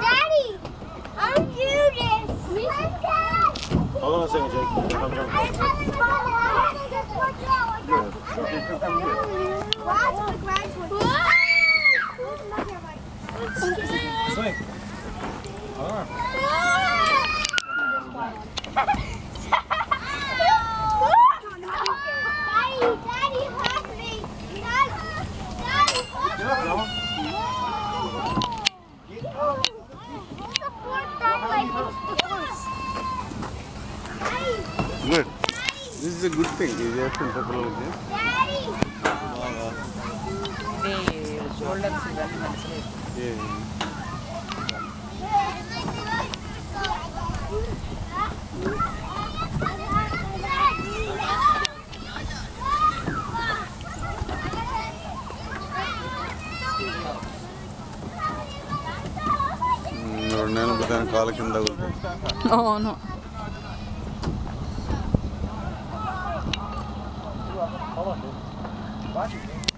Daddy, I'm Judas. Hold on a second, Jake. I'm coming. Swing. Arm. Good. This is a good thing. ఇవన్నీ మంచిగా ఏ- ఉమ్, రెండు నెలలు పోతే కాళ్ళ కింద అవును Bate,